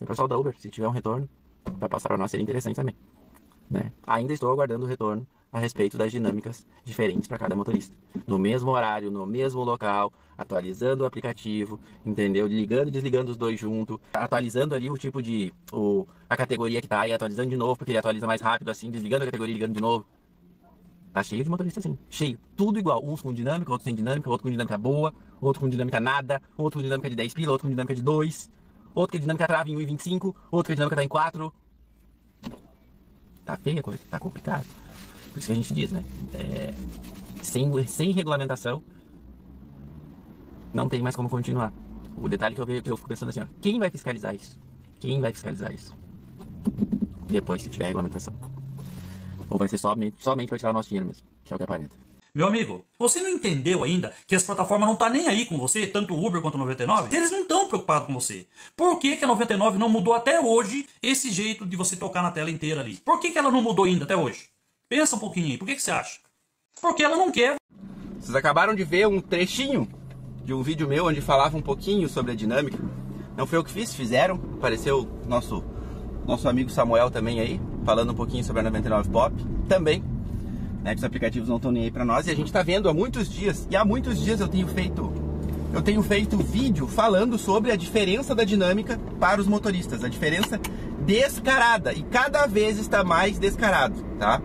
O pessoal da Uber, se tiver um retorno, vai passar para nós, seria interessante também. Né? Ainda estou aguardando o retorno a respeito das dinâmicas diferentes para cada motorista. No mesmo horário, no mesmo local, atualizando o aplicativo, entendeu? Ligando e desligando os dois juntos, atualizando ali o tipo de. O, a categoria que tá e atualizando de novo, porque ele atualiza mais rápido assim, desligando a categoria e ligando de novo. Tá cheio de motorista assim, cheio. Tudo igual. Uns com dinâmica, outros sem dinâmica, outro com dinâmica boa, outro com dinâmica nada, outro com dinâmica de 10 pila, outro com dinâmica de 2, outro que a dinâmica trava em 1,25, outro que a dinâmica tá em 4. Tá feia a coisa, tá complicado. Por isso que a gente diz, né? É, sem, sem regulamentação, não tem mais como continuar. O detalhe que eu, que eu fico pensando assim, ó, quem vai fiscalizar isso? Quem vai fiscalizar isso? Depois que tiver regulamentação. Ou vai ser somente, somente para tirar o nosso dinheiro mesmo, que é o que aparenta. Meu amigo, você não entendeu ainda que as plataformas não tá nem aí com você, tanto o Uber quanto o 99? Eles não estão preocupados com você. Por que, que a 99 não mudou até hoje esse jeito de você tocar na tela inteira ali? Por que, que ela não mudou ainda até hoje? Pensa um pouquinho aí, por que, que você acha? Porque ela não quer. Vocês acabaram de ver um trechinho de um vídeo meu onde falava um pouquinho sobre a dinâmica. Não foi eu que fiz, fizeram. Apareceu nosso nosso amigo Samuel também aí, falando um pouquinho sobre a 99 Pop. Também né, que os aplicativos não estão nem aí para nós e a gente está vendo há muitos dias e há muitos dias eu tenho feito eu tenho feito vídeo falando sobre a diferença da dinâmica para os motoristas, a diferença descarada e cada vez está mais descarado, tá?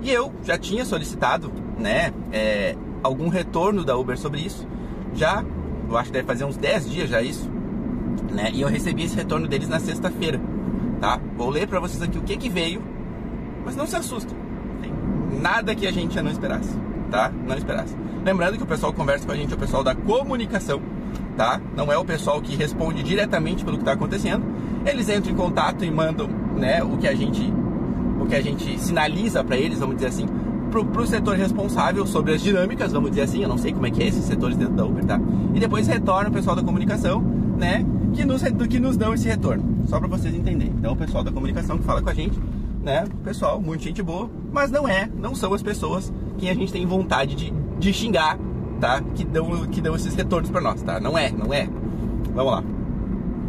E eu já tinha solicitado, né, é, algum retorno da Uber sobre isso, já, eu acho que deve fazer uns 10 dias já isso, né? E eu recebi esse retorno deles na sexta-feira, tá? Vou ler para vocês aqui o que que veio, mas não se assustem nada que a gente já não esperasse, tá? Não esperasse. Lembrando que o pessoal que conversa com a gente é o pessoal da comunicação, tá? Não é o pessoal que responde diretamente pelo que está acontecendo. Eles entram em contato e mandam, né, o que a gente, o que a gente sinaliza para eles, vamos dizer assim, pro, pro setor responsável sobre as dinâmicas, vamos dizer assim. Eu não sei como é que é esses setores dentro da Uber, tá? E depois retorna o pessoal da comunicação, né, que nos, que nos dão esse retorno. Só para vocês entenderem. Então, o pessoal da comunicação que fala com a gente né? Pessoal, muita gente boa, mas não é, não são as pessoas que a gente tem vontade de, de xingar, tá? Que dão, que dão esses retornos para nós, tá? Não é, não é. Vamos lá.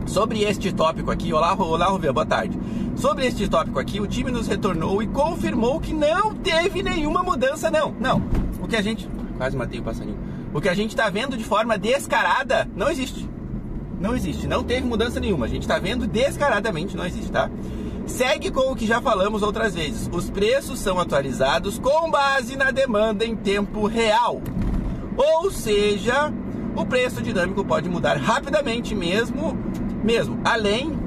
Sobre este tópico aqui, olá, olá, Ruvia, boa tarde. Sobre este tópico aqui, o time nos retornou e confirmou que não teve nenhuma mudança, não. Não. O que a gente. Quase matei o passarinho. O que a gente tá vendo de forma descarada não existe. Não existe. Não teve mudança nenhuma. A gente tá vendo descaradamente, não existe, tá? Segue com o que já falamos outras vezes. Os preços são atualizados com base na demanda em tempo real. Ou seja, o preço dinâmico pode mudar rapidamente mesmo, mesmo. Além,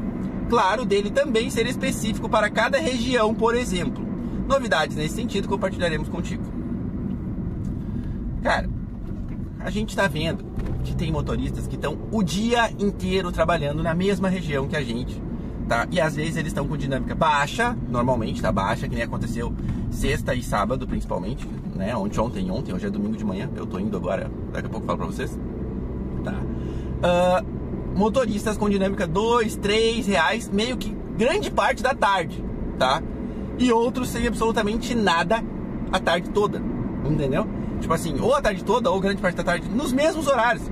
claro, dele também ser específico para cada região, por exemplo. Novidades nesse sentido compartilharemos contigo. Cara, a gente está vendo que tem motoristas que estão o dia inteiro trabalhando na mesma região que a gente tá? E às vezes eles estão com dinâmica baixa, normalmente tá baixa, que nem aconteceu sexta e sábado principalmente, né? Ontem, ontem, ontem, hoje é domingo de manhã, eu tô indo agora, daqui a pouco falo pra vocês, tá? Uh, motoristas com dinâmica 2, 3 reais, meio que grande parte da tarde, tá? E outros sem absolutamente nada a tarde toda, entendeu? Tipo assim, ou a tarde toda ou grande parte da tarde, nos mesmos horários.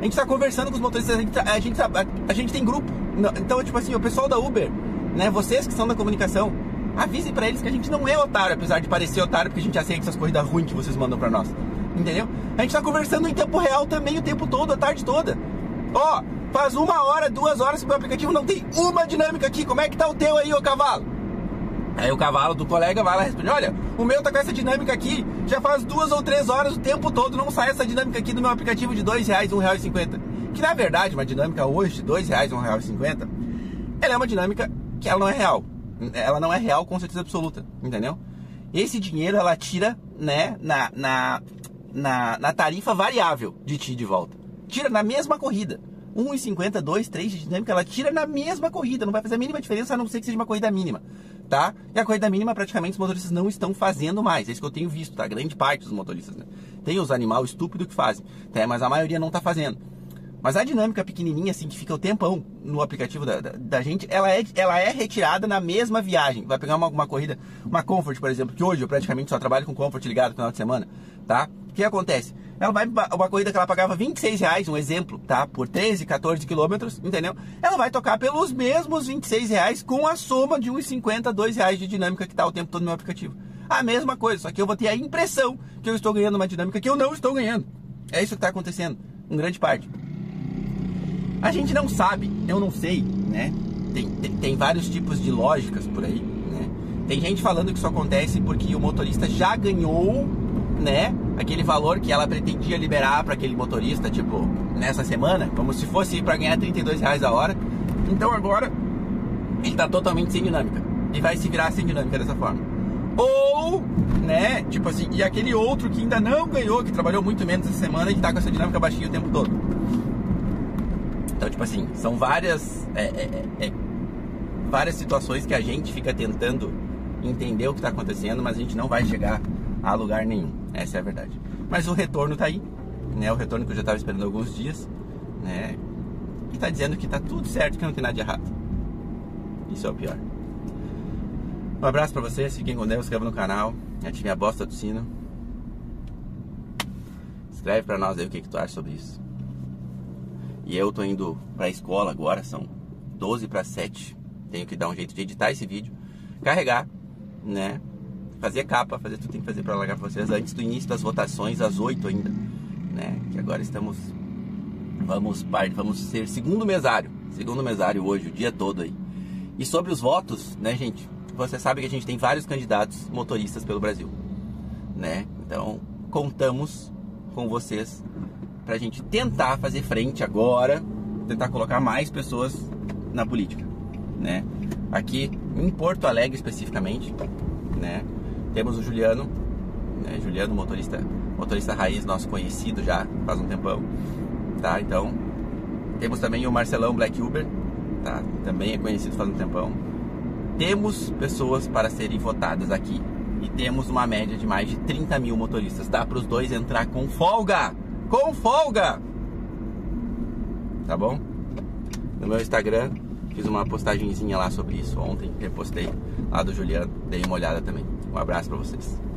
A gente tá conversando com os motoristas, a gente, tá, a gente, a, a gente tem grupo, então, tipo assim, o pessoal da Uber, né? Vocês que são da comunicação, avisem para eles que a gente não é otário, apesar de parecer otário, porque a gente aceita essas corridas ruins que vocês mandam para nós. Entendeu? A gente tá conversando em tempo real também o tempo todo, a tarde toda. Ó, faz uma hora, duas horas que o meu aplicativo não tem uma dinâmica aqui. Como é que tá o teu aí, ô cavalo? Aí o cavalo do colega vai lá e responde: Olha, o meu tá com essa dinâmica aqui, já faz duas ou três horas o tempo todo, não sai essa dinâmica aqui do meu aplicativo de dois reais, um real e cinquenta que na verdade uma dinâmica hoje de dois reais, um real e cinquenta, ela é uma dinâmica que ela não é real. Ela não é real com certeza absoluta, entendeu? Esse dinheiro ela tira, né, na, na, na, na tarifa variável de ti de volta. Tira na mesma corrida. 1,50, 2, 3 de dinâmica, ela tira na mesma corrida, não vai fazer a mínima diferença a não ser que seja uma corrida mínima, tá? E a corrida mínima praticamente os motoristas não estão fazendo mais, é isso que eu tenho visto, tá? Grande parte dos motoristas, né? Tem os animais estúpidos que fazem, tá? mas a maioria não está fazendo. Mas a dinâmica pequenininha, assim, que fica o tempão no aplicativo da, da, da, gente, ela é, ela é retirada na mesma viagem. Vai pegar uma, uma corrida, uma Comfort, por exemplo, que hoje eu praticamente só trabalho com Comfort ligado no final de semana, tá? O que acontece? Ela vai uma corrida que ela pagava 26 reais, um exemplo, tá? Por 13, 14 quilômetros, entendeu? Ela vai tocar pelos mesmos 26 reais com a soma de 1,50, 2 reais de dinâmica que tá o tempo todo no meu aplicativo. A mesma coisa, só que eu vou ter a impressão que eu estou ganhando uma dinâmica que eu não estou ganhando. É isso que está acontecendo, em grande parte. A gente não sabe, eu não sei, né? Tem, tem, tem, vários tipos de lógicas por aí, né? Tem gente falando que isso acontece porque o motorista já ganhou, né? Aquele valor que ela pretendia liberar para aquele motorista, tipo, nessa semana, como se fosse para ganhar 32 reais a hora. Então agora ele está totalmente sem dinâmica e vai se virar sem dinâmica dessa forma. Ou, né, tipo assim, e aquele outro que ainda não ganhou, que trabalhou muito menos essa semana e que tá com essa dinâmica baixinha o tempo todo. Então, tipo assim, são várias, é, é, é, é, várias situações que a gente fica tentando entender o que está acontecendo, mas a gente não vai chegar a lugar nenhum. Essa é a verdade. Mas o retorno está aí, né? O retorno que eu já estava esperando alguns dias, né? E está dizendo que está tudo certo, que não tem nada de errado. Isso é o pior. Um abraço para vocês, fiquem com Deus, inscreva no canal, ative a bosta do sino. Escreve para nós aí o que, que tu acha sobre isso. E eu tô indo pra escola agora, são 12 para 7. Tenho que dar um jeito de editar esse vídeo, carregar, né? Fazer capa, fazer tudo que tem que fazer para largar vocês antes do início das votações, às 8 ainda, né? Que agora estamos. Vamos, vamos ser segundo mesário. Segundo mesário hoje, o dia todo aí. E sobre os votos, né, gente? Você sabe que a gente tem vários candidatos motoristas pelo Brasil, né? Então, contamos com vocês para a gente tentar fazer frente agora, tentar colocar mais pessoas na política, né? Aqui em Porto Alegre especificamente, né? Temos o Juliano, né? Juliano motorista, motorista raiz nosso conhecido já faz um tempão, tá? Então temos também o Marcelão Black Uber, tá? Também é conhecido faz um tempão. Temos pessoas para serem votadas aqui e temos uma média de mais de 30 mil motoristas. Dá para os dois entrar com folga com folga. Tá bom? No meu Instagram fiz uma postagenzinha lá sobre isso ontem, repostei lá do Juliano, dei uma olhada também. Um abraço para vocês.